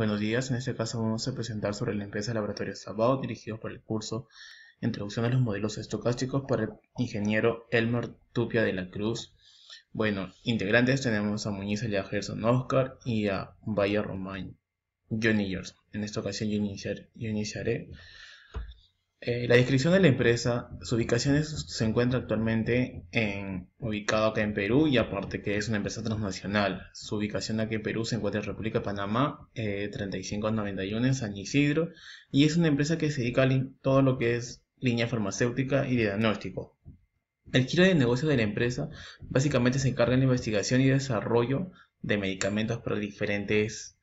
Buenos días, en este caso vamos a presentar sobre la empresa Laboratorio Sabao dirigido por el curso Introducción a los modelos estocásticos por el ingeniero Elmer Tupia de la Cruz. Bueno, integrantes tenemos a Muñiz Elia Gerson Oscar y a Valle Román Johnny Gerson. En esta ocasión yo iniciaré eh, la descripción de la empresa, su ubicación se encuentra actualmente en, ubicado acá en Perú y aparte que es una empresa transnacional. Su ubicación aquí en Perú se encuentra en República de Panamá, eh, 3591 en San Isidro y es una empresa que se dedica a todo lo que es línea farmacéutica y diagnóstico. El giro de negocio de la empresa básicamente se encarga en la investigación y desarrollo de medicamentos para diferentes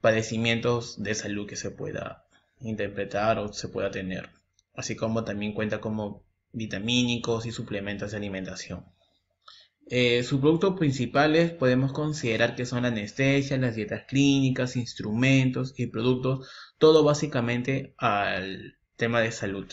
padecimientos de salud que se pueda interpretar o se pueda tener, así como también cuenta como vitamínicos y suplementos de alimentación. Eh, sus productos principales podemos considerar que son la anestesia, las dietas clínicas, instrumentos y productos, todo básicamente al tema de salud.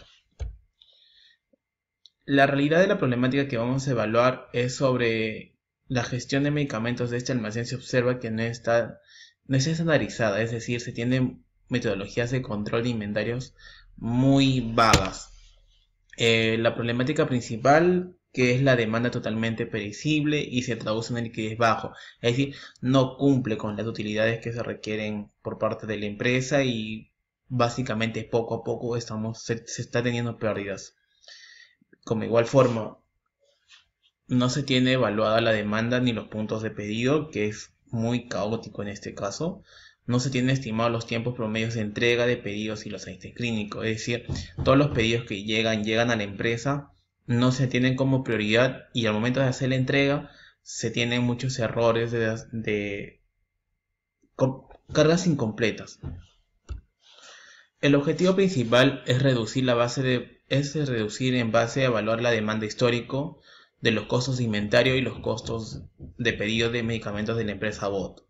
La realidad de la problemática que vamos a evaluar es sobre la gestión de medicamentos de este almacén. Se observa que no está, no es estandarizada, es decir, se tiene metodologías de control de inventarios muy vagas. Eh, la problemática principal que es la demanda totalmente perecible y se traduce en liquidez bajo, es decir, no cumple con las utilidades que se requieren por parte de la empresa y básicamente poco a poco estamos, se, se está teniendo pérdidas. Como igual forma, no se tiene evaluada la demanda ni los puntos de pedido, que es muy caótico en este caso no se tienen estimados los tiempos promedios de entrega de pedidos y los ajustes clínicos. Es decir, todos los pedidos que llegan, llegan a la empresa, no se tienen como prioridad y al momento de hacer la entrega se tienen muchos errores de, cargas incompletas. El objetivo principal es reducir la base de es reducir en base a evaluar la demanda histórico de los costos de inventario y los costos de pedido de medicamentos de la empresa BOT.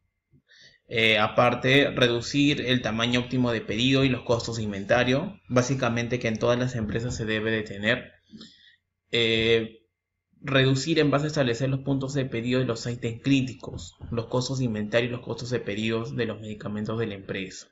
Eh, aparte, reducir el tamaño óptimo de pedido y los costos de inventario, básicamente que en todas las empresas se debe de tener. Eh, reducir en base a establecer los puntos de pedido de los ítems críticos, los costos de inventario y los costos de pedidos de los medicamentos de la empresa.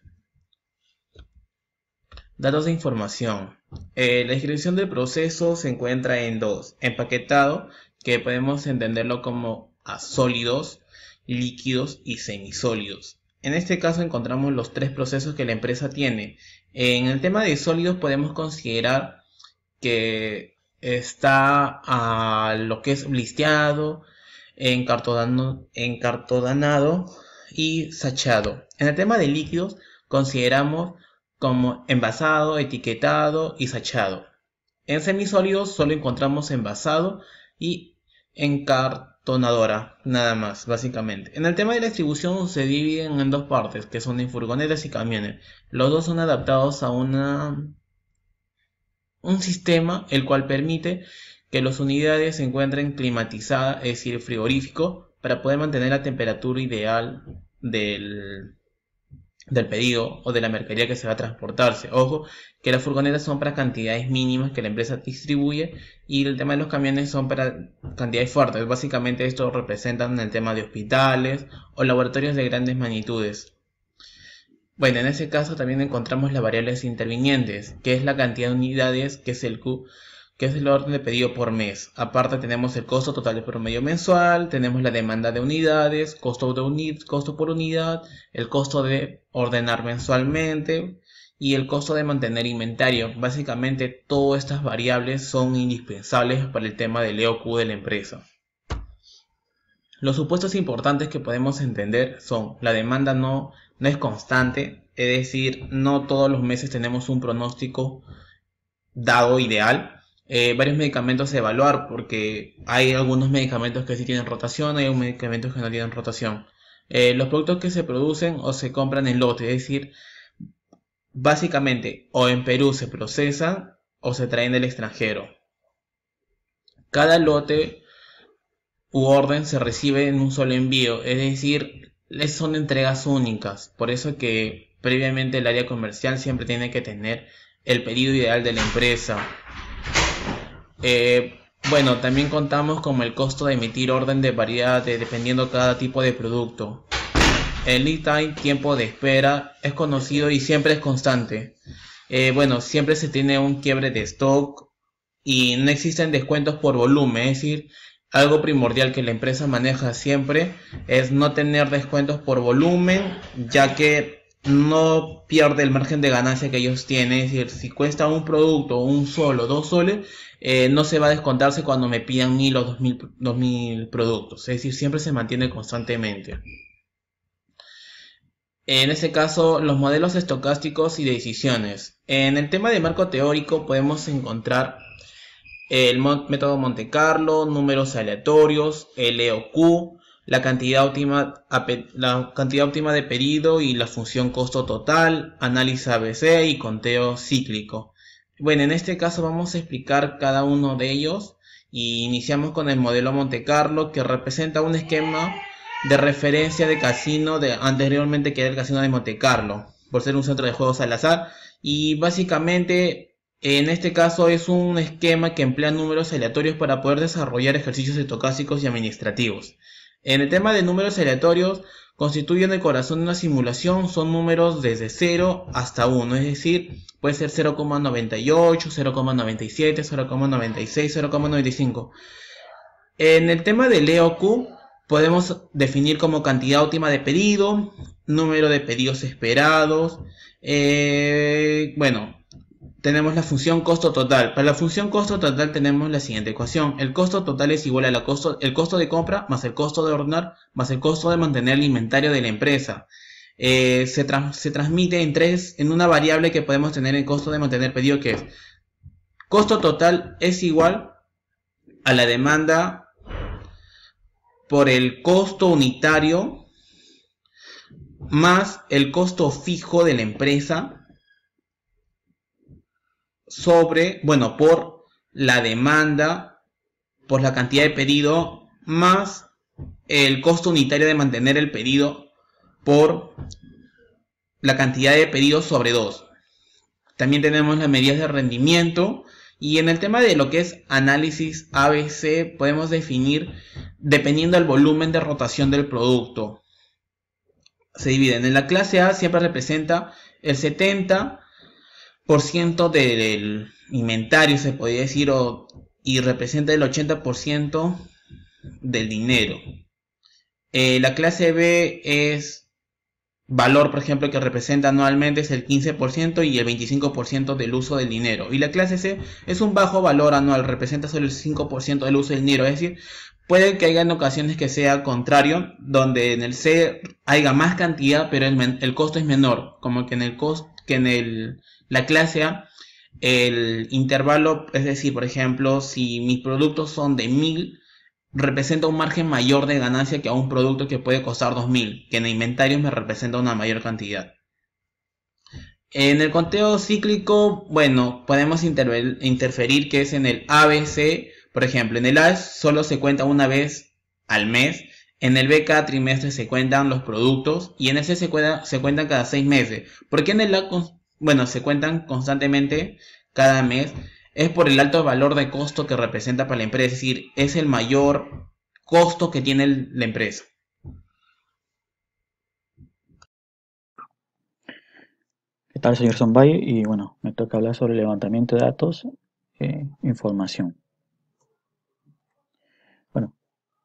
Datos de información. Eh, la descripción del proceso se encuentra en dos. Empaquetado, que podemos entenderlo como a sólidos, líquidos y semisólidos. En este caso encontramos los tres procesos que la empresa tiene. En el tema de sólidos podemos considerar que está a lo que es blisteado, encartodanado, encartodanado y sachado. En el tema de líquidos consideramos como envasado, etiquetado y sachado. En semisólidos solo encontramos envasado y encartado tonadora, nada más, básicamente. En el tema de la distribución se dividen en dos partes, que son en furgonetas y camiones. Los dos son adaptados a una un sistema el cual permite que las unidades se encuentren climatizadas, es decir, frigorífico, para poder mantener la temperatura ideal del, del pedido o de la mercadería que se va a transportarse. Ojo, que las furgonetas son para cantidades mínimas que la empresa distribuye y el tema de los camiones son para cantidades fuertes. Básicamente esto representan el tema de hospitales o laboratorios de grandes magnitudes. Bueno, en ese caso también encontramos las variables intervinientes, que es la cantidad de unidades, que es el Q, que es el orden de pedido por mes. Aparte tenemos el costo total de promedio mensual, tenemos la demanda de unidades, costo, costo por unidad, el costo de ordenar mensualmente y el costo de mantener inventario. Básicamente todas estas variables son indispensables para el tema del EOQ de la empresa. Los supuestos importantes que podemos entender son la demanda no, no es constante, es decir, no todos los meses tenemos un pronóstico dado ideal, eh, varios medicamentos a evaluar porque hay algunos medicamentos que sí tienen rotación, hay medicamentos que no tienen rotación. Eh, los productos que se producen o se compran en lote, es decir, básicamente o en Perú se procesan o se traen del extranjero. Cada lote u orden se recibe en un solo envío, es decir, son entregas únicas. Por eso que previamente el área comercial siempre tiene que tener el pedido ideal de la empresa eh, bueno, también contamos con el costo de emitir orden de variedad dependiendo cada tipo de producto. el lead time, tiempo de espera, es conocido y siempre es constante. Eh, bueno, siempre se tiene un quiebre de stock y no existen descuentos por volumen, es decir, algo primordial que la empresa maneja siempre es no tener descuentos por volumen, ya que no pierde el margen de ganancia que ellos tienen. Es decir, si cuesta un producto, un solo, dos soles, eh, no se va a descontarse cuando me pidan mil o dos mil, dos mil productos. Es decir, siempre se mantiene constantemente. En este caso, los modelos estocásticos y decisiones. En el tema de marco teórico podemos encontrar el método Monte Carlo, números aleatorios, el EOQ, la cantidad óptima, la cantidad óptima de pedido y la función costo total, análisis ABC y conteo cíclico. Bueno, en este caso vamos a explicar cada uno de ellos y iniciamos con el modelo Monte Carlo que representa un esquema de referencia de casino de anteriormente que era el casino de Monte Carlo por ser un centro de juegos al azar y básicamente en este caso es un esquema que emplea números aleatorios para poder desarrollar ejercicios estocásticos y administrativos. En el tema de números aleatorios, constituyen el corazón de una simulación, son números desde 0 hasta 1, es decir, puede ser 0,98, 0,97, 0,96, 0,95. En el tema del EOQ, podemos definir como cantidad óptima de pedido, número de pedidos esperados, eh, bueno, tenemos la función costo total. Para la función costo total tenemos la siguiente ecuación. El costo total es igual al costo, el costo de compra más el costo de ordenar más el costo de mantener el inventario de la empresa. Eh, se, se, transmite en tres, en una variable que podemos tener el costo de mantener pedido que es costo total es igual a la demanda por el costo unitario más el costo fijo de la empresa sobre, bueno, por la demanda, por la cantidad de pedido, más el costo unitario de mantener el pedido por la cantidad de pedidos sobre 2. También tenemos las medidas de rendimiento y en el tema de lo que es análisis ABC podemos definir dependiendo del volumen de rotación del producto. Se dividen. En la clase A siempre representa el 70 por ciento del inventario, se podría decir, y representa el 80% del dinero. Eh, la clase B es valor, por ejemplo, que representa anualmente es el 15% y el 25% del uso del dinero. Y la clase C es un bajo valor anual, representa solo el 5% del uso del dinero. Es decir, puede que haya en ocasiones que sea contrario, donde en el C haya más cantidad, pero el, el costo es menor, como que en el costo que en el la clase A, el intervalo, es decir, por ejemplo, si mis productos son de 1000, representa un margen mayor de ganancia que a un producto que puede costar 2000, que en inventarios me representa una mayor cantidad. En el conteo cíclico, bueno, podemos interferir que es en el ABC, por ejemplo, en el A solo se cuenta una vez al mes, en el B cada trimestre se cuentan los productos y en ese se, se cuentan cada seis meses. ¿Por qué en el A bueno, se cuentan constantemente cada mes, es por el alto valor de costo que representa para la empresa, es decir, es el mayor costo que tiene la empresa. ¿Qué tal, señor Zombay? Y bueno, me toca hablar sobre levantamiento de datos e información. Bueno,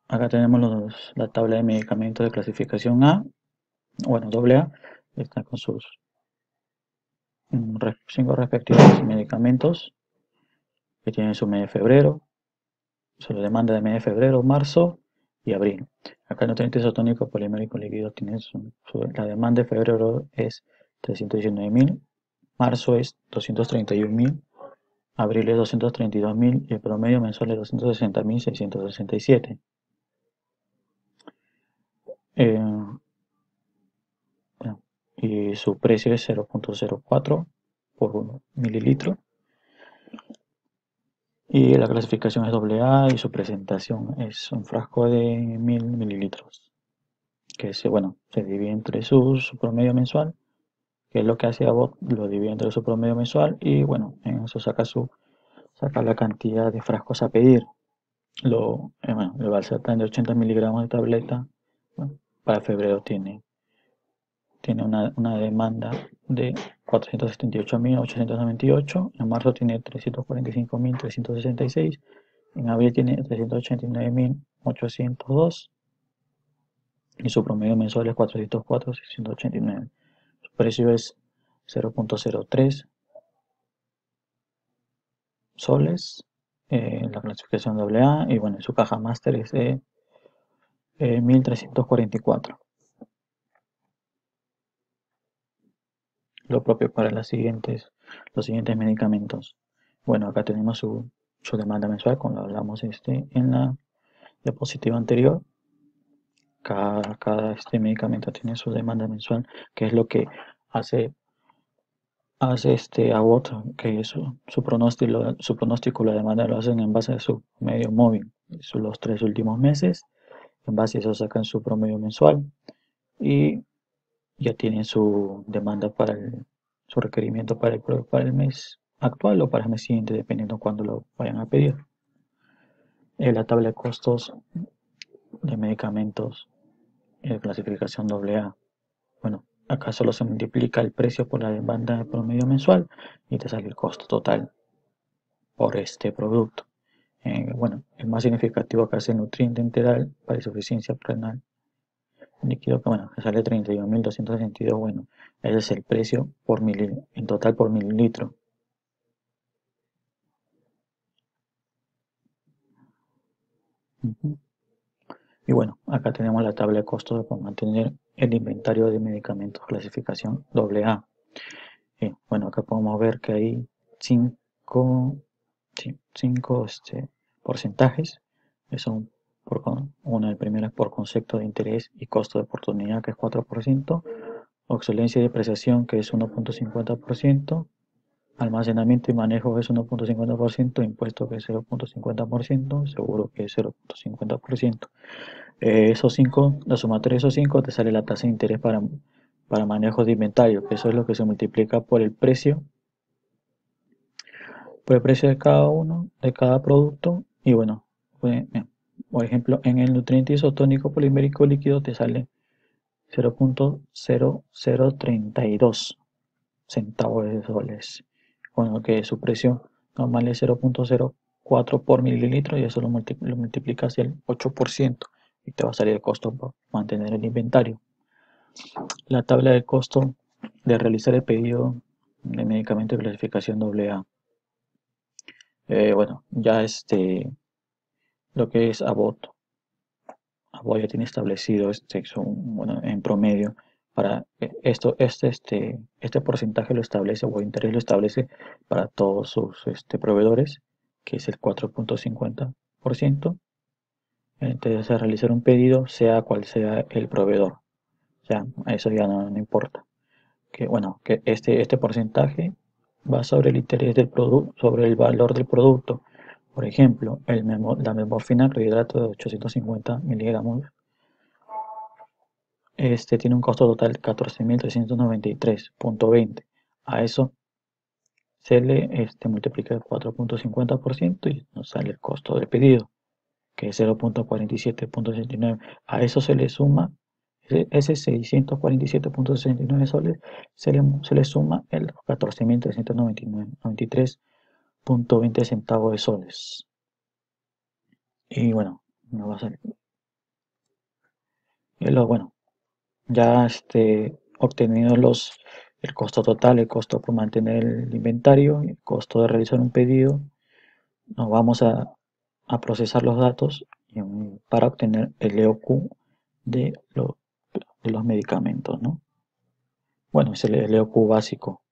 acá tenemos la tabla de medicamentos de clasificación A, bueno, doble A, está con sus cinco respectivos medicamentos que tienen su mes de febrero, su demanda de mes de febrero, marzo y abril. Acá el nutriente isotónico polimérico líquido tiene su, la demanda de febrero es 319.000, marzo es 231.000, abril es 232.000 y el promedio mensual es 260.667. Eh, y su precio es 0.04 por 1 mililitro. Y la clasificación es AA y su presentación es un frasco de 1000 mililitros que se, bueno, se divide entre su, promedio mensual que es lo que hace Abbott, lo divide entre su promedio mensual y bueno, en eso saca su saca la cantidad de frascos a pedir. Lo, eh, bueno, el valsartán de 80 miligramos de tableta para febrero tiene tiene una, una demanda de 478.898, en marzo tiene 345.366, en abril tiene 389.802 y su promedio mensual es 404.689. Su precio es 0.03 soles eh, la clasificación AA y bueno, su caja máster es de 1344. Lo propio para las siguientes, los siguientes medicamentos. Bueno, acá tenemos su, su demanda mensual, como hablamos este, en la diapositiva anterior. Cada, cada este medicamento tiene su demanda mensual, que es lo que hace hace este Abbott, que su, su, pronóstico, su pronóstico, la demanda lo hacen en base a su medio móvil, los tres últimos meses, en base a eso sacan su promedio mensual y ya tienen su demanda para el, su requerimiento para el, para el mes actual o para el mes siguiente, dependiendo cuándo lo vayan a pedir. En la tabla de costos de medicamentos de clasificación AA. Bueno, acá solo se multiplica el precio por la demanda de promedio mensual y te sale el costo total por este producto. Eh, bueno, el más significativo acá es el nutriente enteral para insuficiencia renal líquido que bueno, sale 31.262, bueno, ese es el precio por mil, en total por mililitro. Y bueno, acá tenemos la tabla de costos por mantener el inventario de medicamentos clasificación AA. Y bueno, acá podemos ver que hay 5 cinco, este, porcentajes que son una de primeras por concepto de interés y costo de oportunidad que es 4%, obsolencia y depreciación que es 1.50%, almacenamiento y manejo que es 1.50%, impuesto que es 0.50%, seguro que es 0.50%. Eh, esos cinco, la sumatoria de esos 5 te sale la tasa de interés para, para manejo de inventario, que eso es lo que se multiplica por el precio, por el precio de cada uno, de cada producto, y bueno, pues, por ejemplo, en el nutriente isotónico polimérico líquido te sale 0.0032 centavos de soles, con que su precio normal es 0.04 por mililitro y eso lo, multiplica, lo multiplicas el 8% y te va a salir el costo para mantener el inventario. La tabla de costo de realizar el pedido de medicamento de clasificación AA. Eh, bueno, ya este lo que es Abbott. Abbott ya tiene establecido este, bueno, en promedio para esto, este, este, este porcentaje lo establece, o interés lo establece para todos sus este, proveedores, que es el 4.50%. Entonces, a realizar un pedido, sea cual sea el proveedor. Sea, eso ya no, importa. Que bueno, que este, este porcentaje va sobre el interés del producto, sobre el valor del producto por ejemplo, el la memorfina carbohidrato de 850 miligramos este tiene un costo total de 14.393.20. A eso se le este, multiplica el 4.50% y nos sale el costo de pedido, que es 0.47.69. A eso se le suma ese 647.69 soles, se le, se le suma el 14.393 .20 centavos de soles. Y bueno, no va a salir. Y lo, bueno, ya este, obtenido los, el costo total, el costo por mantener el inventario, el costo de realizar un pedido, nos vamos a, a procesar los datos para obtener el EOQ de, de los medicamentos, ¿no? Bueno, es el, EOQ básico,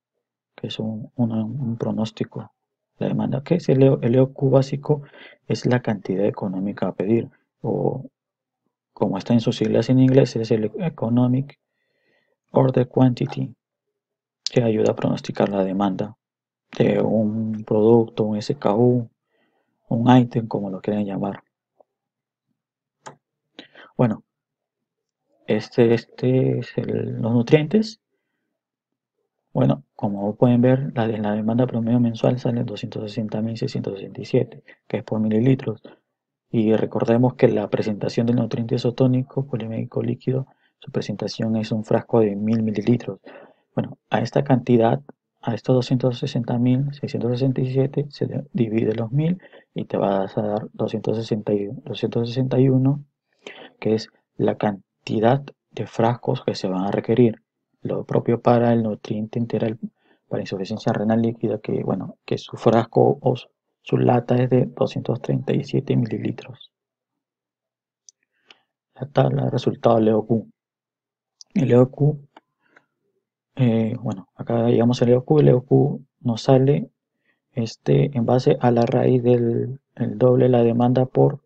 que es un, un pronóstico la demanda. ¿Qué es el, EOQ básico? Es la cantidad económica a pedir, o como está en sus siglas en inglés, es el Economic Order Quantity, que ayuda a pronosticar la demanda de un producto, un SKU, un item, como lo quieran llamar. Bueno, este, este es los nutrientes bueno, como pueden ver, la, la demanda promedio mensual sale en 260.667, que es por mililitros. Y recordemos que la presentación del nutriente isotónico polimérico líquido su presentación es un frasco de 1000 mililitros. Bueno, a esta cantidad, a estos 260.667 se divide los 1000 y te vas a dar 261, que es la cantidad de frascos que se van a requerir. Lo propio para el nutriente integral para insuficiencia renal líquida, que bueno, que su frasco o su lata es de 237 mililitros. La tabla de resultados LEOQ. El LEOQ, eh, bueno, acá llegamos al LEOQ, el LEOQ nos sale este, en base a la raíz del el doble la demanda por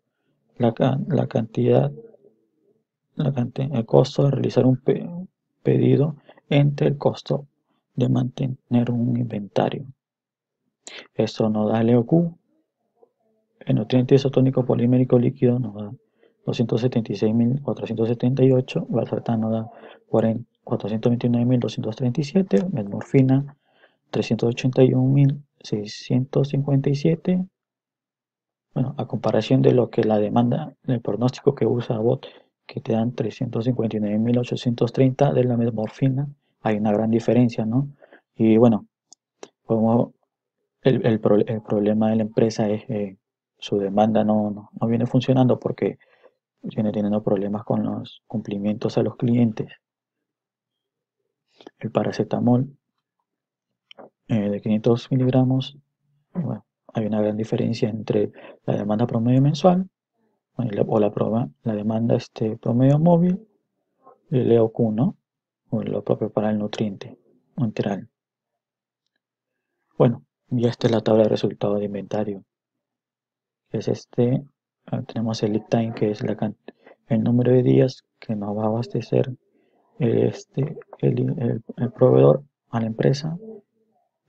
la, la cantidad, la cantidad, el costo de realizar un pedido entre el costo de mantener un inventario. Esto nos da LEOQ. El nutriente isotónico polimérico líquido nos da 276.478, valsartán nos da 429.237, metmorfina 381.657. Bueno, a comparación de lo que la demanda, el pronóstico que usa BOT, que te dan 359.830 de la metmorfina, hay una gran diferencia, ¿no? Y bueno, el, el, problema de la empresa es que su demanda no, no, viene funcionando porque viene teniendo problemas con los cumplimientos a los clientes. El paracetamol eh, de 500 miligramos, bueno, hay una gran diferencia entre la demanda promedio mensual o la, prueba, la demanda este, promedio móvil y el EOQ, ¿no? Lo propio para el nutriente enteral. Bueno, y esta es la tabla de resultados de inventario. Es este, ah, tenemos el lead time que es el número de días que nos va a abastecer este, el, proveedor a la empresa,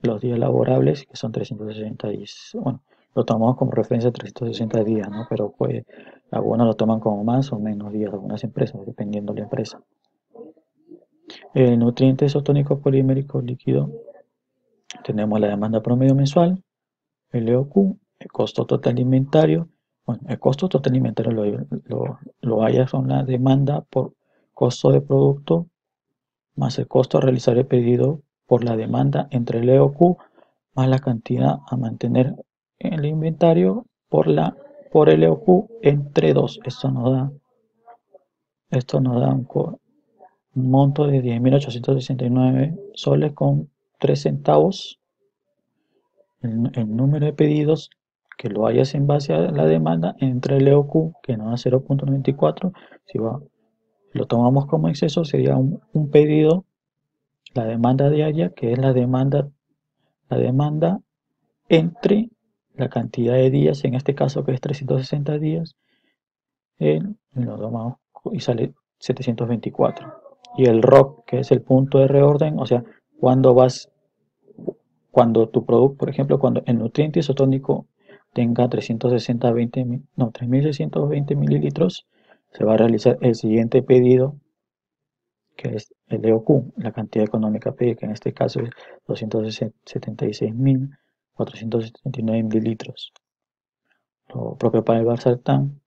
los días laborables que son 360 días. Bueno, lo tomamos como referencia 360 días, ¿no? Pero pues algunos lo toman como más o menos días, algunas empresas, dependiendo de la empresa. El nutriente isotónico polimérico líquido, tenemos la demanda promedio mensual, el EOQ, el costo total alimentario. Bueno, el costo total alimentario lo, lo, haya son la demanda por costo de producto más el costo a realizar el pedido por la demanda entre el EOQ más la cantidad a mantener en el inventario por la por el EOQ entre 2. Esto nos da esto nos da un, un monto de 10.869 soles con 3 centavos. El, número de pedidos que lo hayas en base a la demanda entre el EOQ, que no da 0.94, si lo tomamos como exceso, sería un, pedido, la demanda diaria, que es la demanda, la demanda entre la cantidad de días, en este caso que es 360 días, lo tomamos y sale 724 y el rock, que es el punto de reorden, o sea, cuando vas, cuando tu producto, por ejemplo, cuando el nutriente isotónico tenga 360, 20, no, 3620 mililitros, se va a realizar el siguiente pedido, que es el EOQ, la cantidad económica P, que en este caso es 276.479 mililitros. Lo propio para el Barsartán,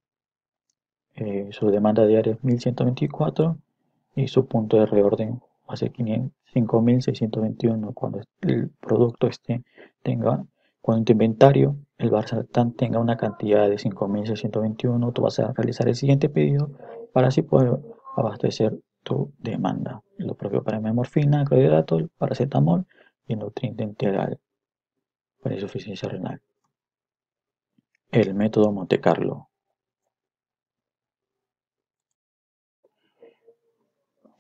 eh, su demanda diaria es 1124 y su punto de reorden va a ser 5621 cuando el producto esté tenga cuando tu inventario el Barzatán tenga una cantidad de 5621 tú vas a realizar el siguiente pedido para así poder abastecer tu demanda. Lo propio para memorfina, clorhidrato, paracetamol y nutriente integral para insuficiencia renal. El método Monte Carlo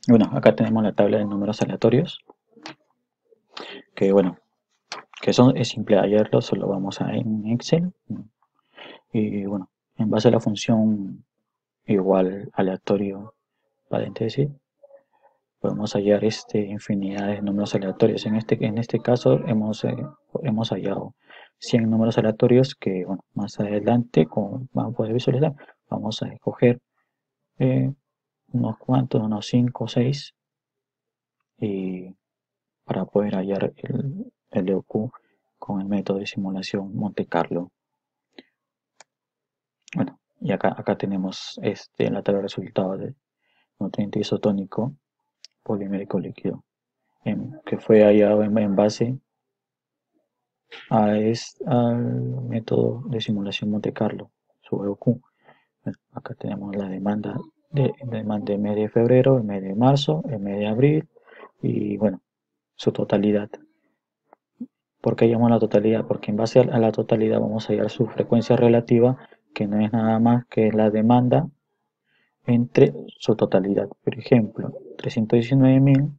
Bueno, acá tenemos la tabla de números aleatorios. Que bueno, que son, es simple hallarlo, solo vamos a en Excel. Y bueno, en base a la función igual aleatorio paréntesis, podemos hallar este infinidad de números aleatorios. En este, en este caso hemos, eh, hemos hallado 100 números aleatorios que bueno, más adelante, como vamos a poder visualizar, vamos a escoger eh, unos cuantos, unos 5 o 6, y para poder hallar el, el EOQ con el método de simulación Monte Carlo. Bueno, y acá, acá tenemos este, la tabla de resultados de, nutriente isotónico polimérico líquido, que fue hallado en, base a al método de simulación Monte Carlo, su EOQ. acá tenemos la demanda de, demanda de mes de febrero, el mes de marzo, el mes de abril y bueno, su totalidad. ¿Por qué llamo la totalidad? Porque en base a la totalidad vamos a hallar su frecuencia relativa, que no es nada más que la demanda entre su totalidad. Por ejemplo, 319.000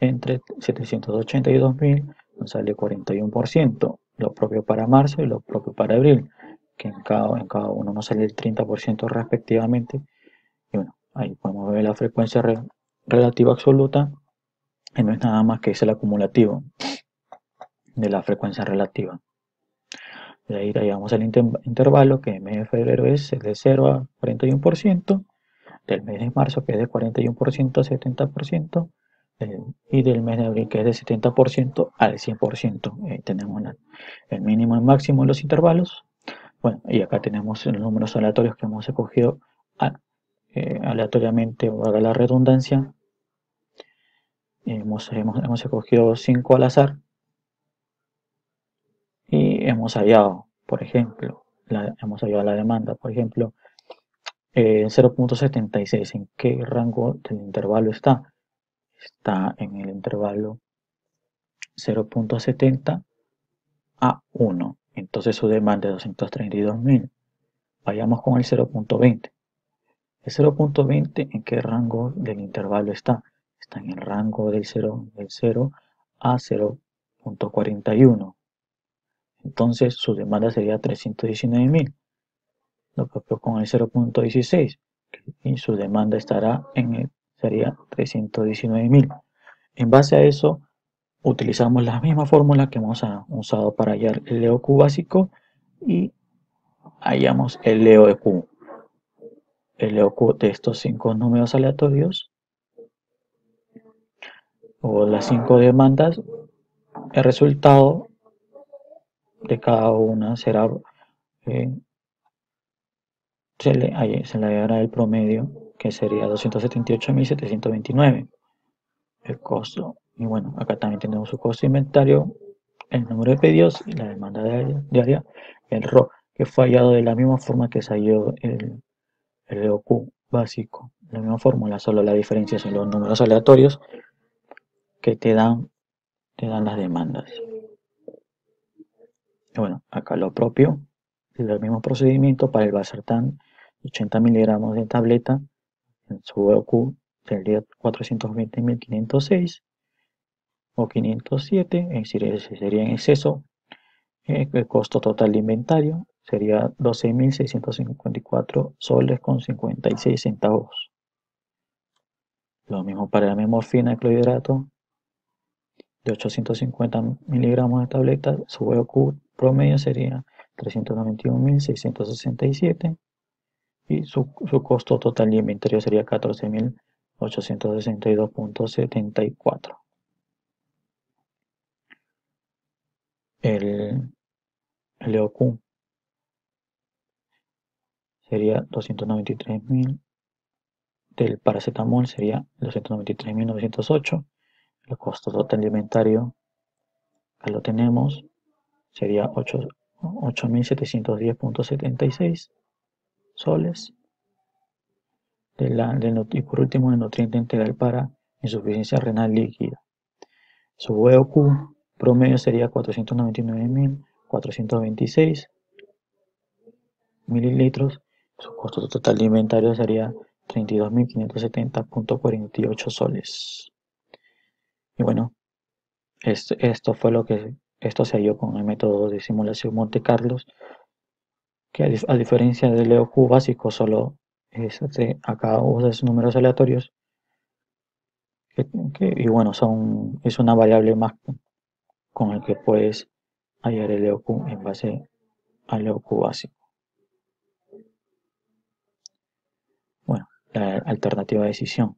entre 782.000 nos sale 41%, lo propio para marzo y lo propio para abril, que en cada, en cada uno nos sale el 30% respectivamente. Ahí podemos ver la frecuencia relativa absoluta, y no es nada más que es el acumulativo de la frecuencia relativa. De ahí llegamos al intervalo que en mes de febrero es de 0 a 41%, del mes de marzo que es de 41% a 70%, y del mes de abril que es de 70% al 100%. Ahí tenemos el mínimo y máximo en los intervalos. Bueno, y acá tenemos los números aleatorios que hemos escogido eh, aleatoriamente, haga la redundancia. Hemos, hemos, hemos escogido 5 al azar y hemos hallado, por ejemplo, la, hemos hallado la demanda, por ejemplo, en 0.76, ¿en qué rango del intervalo está? Está en el intervalo 0.70 a 1. Entonces su demanda es 232.000. Vayamos con el 0.20. El 0.20 en qué rango del intervalo está? Está en el rango del 0, del 0 a 0.41. Entonces su demanda sería 319.000. Lo propio con el 0.16 y su demanda estará en el, sería 319.000. En base a eso utilizamos la misma fórmula que hemos usado para hallar el EOQ básico y hallamos el EOQ. El EOQ de estos cinco números aleatorios o las cinco demandas, el resultado de cada una será eh, se, le, se le dará el promedio que sería 278.729 el costo y bueno acá también tenemos su costo inventario el número de pedidos y la demanda diaria el RO que fue hallado de la misma forma que salió el, EOQ básico la misma fórmula solo la diferencia son los números aleatorios que te dan te dan las demandas bueno, acá lo propio, el mismo procedimiento para el Basartán, 80 miligramos de tableta, en su EOQ sería 420.506 o 507, es decir, ese sería en exceso. Eh, el costo total de inventario sería 12.654 soles con 56 centavos. Lo mismo para la memorfina de clorhidrato de 850 miligramos de tableta, su EOQ promedio sería 391.667 y su, costo total de inventario sería 14.862.74. El, el sería 293.000 del paracetamol sería 293.908 el costo total de inventario acá lo tenemos sería 8.710.76 soles. De la, y por último, el nutriente integral para insuficiencia renal líquida. Su EOQ promedio sería 499.426 mililitros. Su costo total de inventario sería 32.570.48 soles. Y bueno, esto fue lo que esto se halló con el método de simulación Monte Carlos, que a, diferencia del EOQ básico solo es, este, acá usa números aleatorios. y bueno, son, es una variable más con el que puedes hallar el EOQ en base al EOQ básico. Bueno, la alternativa de decisión.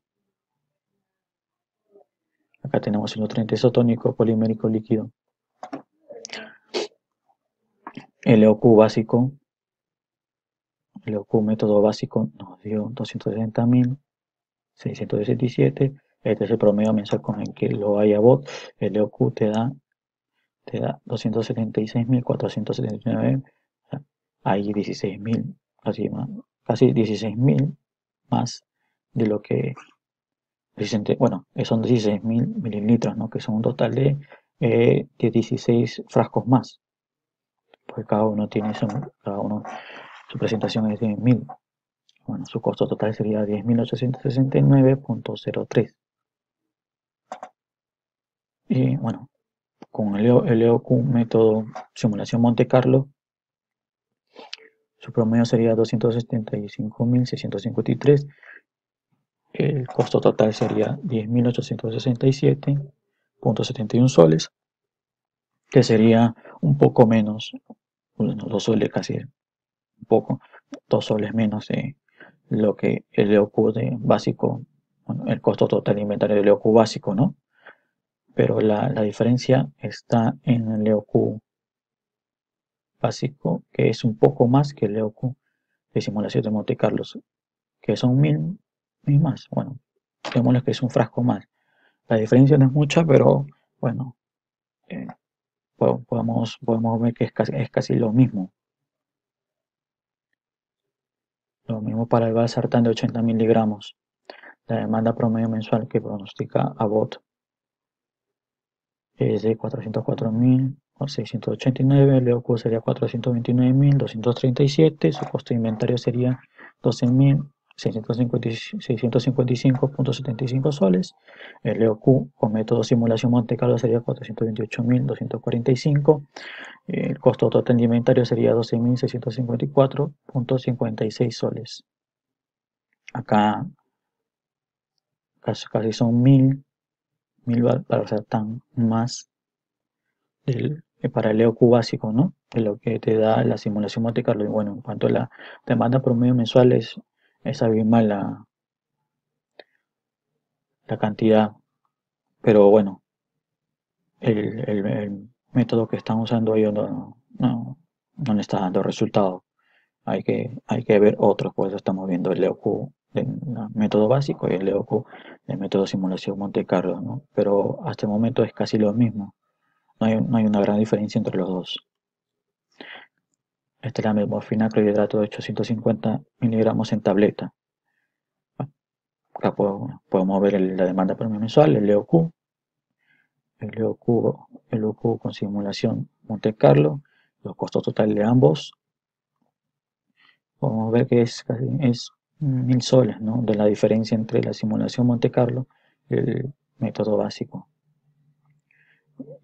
Acá tenemos el nutriente isotónico polimérico líquido el EOQ básico, el EOQ método básico nos dio 260.000 617. Este es el promedio mensual con el que lo haya bot. El LOQ te da, te da 276.479. Hay 16.000, casi, casi 16.000 más de lo que bueno, son 16.000 mililitros, ¿no? que son un total de, eh, 16 frascos más. Pues cada uno tiene su, cada uno, su presentación es de 1000. Bueno, su costo total sería 10.869.03. Y bueno, con el, el EOQ método simulación Monte Carlo, su promedio sería 275.653 el costo total sería 10.867.71 soles, que sería un poco menos, bueno, dos soles casi, un poco, dos soles menos de lo que el EOQ de básico, bueno, el costo total de inventario del EOQ básico, ¿no? Pero la, diferencia está en el EOQ básico, que es un poco más que el EOQ de simulación de Monte Carlos, que son mil y más. Bueno, démosle que es un frasco más. La diferencia no es mucha, pero bueno, eh, podemos, podemos ver que es casi, es casi lo mismo. Lo mismo para el valsartán de 80 miligramos. La demanda promedio mensual que pronostica Abbott es de 404.689, el EOQ sería 429.237, su costo de inventario sería 12.000 655.75 soles. El EOQ con método simulación Monte Carlo sería 428.245. El costo total inventario sería 12.654.56 soles. Acá casi, son 1000, 1000 para ser tan más del, para el EOQ básico, ¿no? De lo que te da la simulación Monte Carlo. Y bueno, en cuanto a la demanda promedio mensual es es abismal la, la cantidad, pero bueno, el, método que están usando ellos no, no, le está dando resultado. Hay que, hay que ver otros, por eso estamos viendo el EOQ del método básico y el EOQ del método simulación Monte Carlo, ¿no? pero hasta el momento es casi lo mismo. No hay, no hay una gran diferencia entre los dos. Esta es la metmorfina clorhidrato de 850 miligramos en tableta. Acá podemos, ver la demanda promedio mensual, el EOQ, el EOQ, el EOQ con simulación Monte Carlo, los costos totales de ambos. Podemos ver que es casi es mil soles, ¿no? De la diferencia entre la simulación Monte Carlo y el método básico.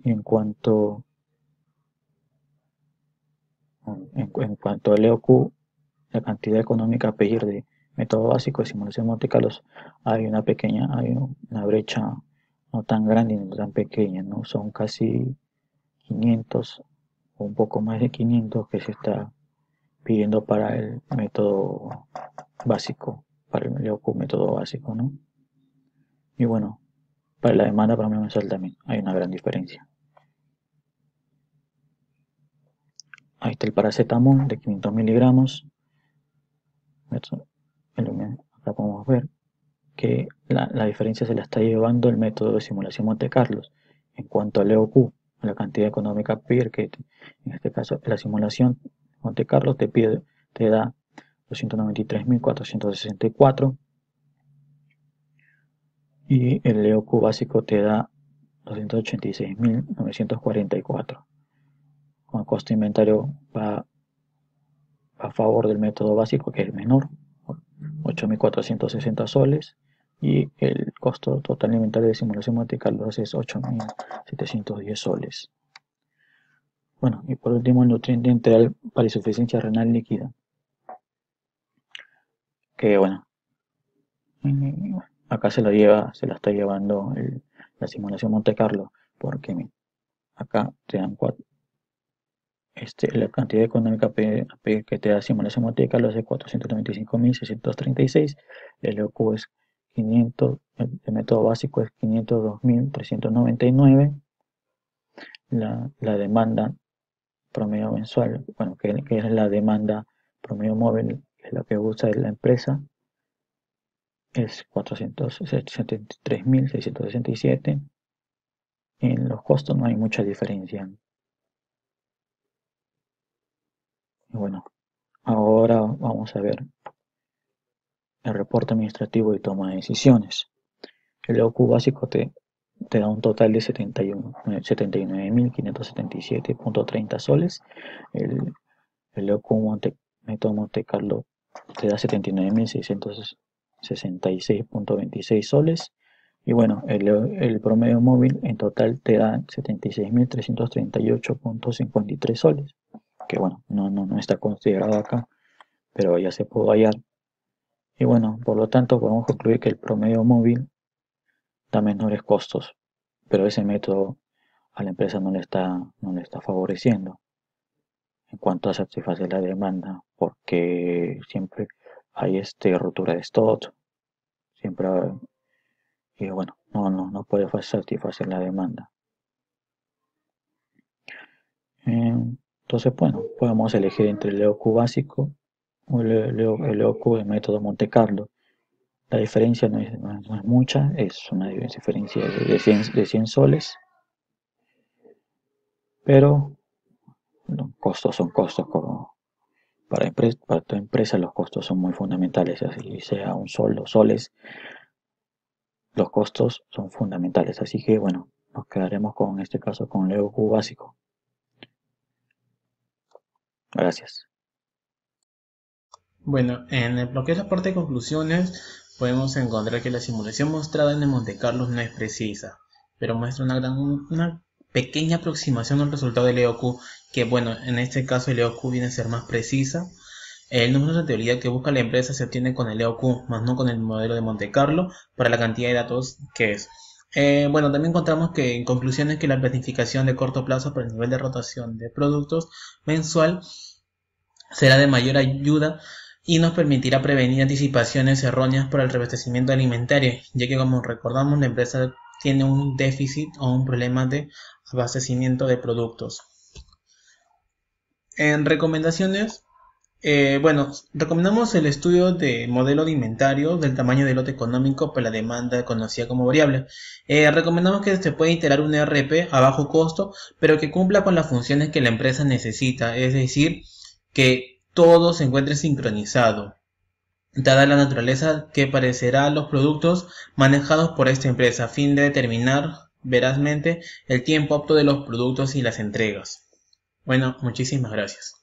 en cuanto en, cuanto al EOQ, la cantidad económica a pedir de método básico de simulación Monte Carlos, hay una pequeña, hay una brecha no tan grande ni tan pequeña, ¿no? Son casi 500 o un poco más de 500 que se está pidiendo para el método básico, para el EOQ método básico, ¿no? Y bueno, para la demanda para mensual también hay una gran diferencia. Ahí está el paracetamol de 500 miligramos. Acá podemos ver que la, diferencia se la está llevando el método de simulación Monte Carlos. En cuanto al EOQ, la cantidad económica PIR, que en este caso la simulación Monte Carlos te, da 293.464 y el EOQ básico te da 286.944 con costo inventario va a favor del método básico que es el menor 8.460 soles y el costo total inventario de simulación Monte Carlos es 8.710 soles. Bueno y por último el nutriente integral para insuficiencia renal líquida. Que bueno acá se lo lleva se la está llevando la simulación Monte Carlo porque acá te dan cuatro, este, la cantidad económica que te da simulación Carlo es de 495.636, el EOQ es 500, el, método básico es 502.399, la, la demanda promedio mensual, bueno, que, es la demanda promedio móvil, que es la que usa la empresa, es 473.667. En los costos no hay mucha diferencia. Bueno, ahora vamos a ver el reporte administrativo y toma de decisiones. El EOQ básico te, da un total de 79.577.30 soles. El, el EOQ Monte, método Monte Carlo te da 79.666.26 soles. Y bueno, el, promedio móvil en total te da 76.338.53 soles. Que bueno, no, no, no está considerado acá, pero ya se pudo hallar. Y bueno, por lo tanto podemos concluir que el promedio móvil da menores costos, pero ese método a la empresa no le está, no le está favoreciendo en cuanto a satisfacer la demanda, porque siempre hay este rotura de stock, siempre y bueno, no, no, no puede satisfacer la demanda. Entonces, bueno, podemos elegir entre el EOQ básico o el, EOQ de método Monte Carlo. La diferencia no es, mucha, es una diferencia de 100, de 100 soles, pero los costos son costos como para, para tu empresa los costos son muy fundamentales, así sea un sol, dos soles, los costos son fundamentales, así que bueno, nos quedaremos con este caso con el EOQ básico. Gracias. Bueno, en el bloque de parte de conclusiones podemos encontrar que la simulación mostrada en el Monte Carlo no es precisa, pero muestra una, gran, una pequeña aproximación al resultado del EOQ, que bueno, en este caso el EOQ viene a ser más precisa. El número de teoría que busca la empresa se obtiene con el EOQ, más no con el modelo de Monte Carlo, para la cantidad de datos que es. Eh, bueno, también encontramos que en conclusiones que la planificación de corto plazo para el nivel de rotación de productos mensual será de mayor ayuda y nos permitirá prevenir anticipaciones erróneas por el revestimiento alimentario, ya que como recordamos la empresa tiene un déficit o un problema de abastecimiento de productos. En recomendaciones, eh, bueno, recomendamos el estudio de modelo de inventario del tamaño del lote económico por la demanda conocida como variable. Eh, recomendamos que se pueda integrar un ERP a bajo costo, pero que cumpla con las funciones que la empresa necesita, es decir, que todo se encuentre sincronizado dada la naturaleza que parecerá los productos manejados por esta empresa a fin de determinar verazmente el tiempo apto de los productos y las entregas. Bueno, muchísimas gracias.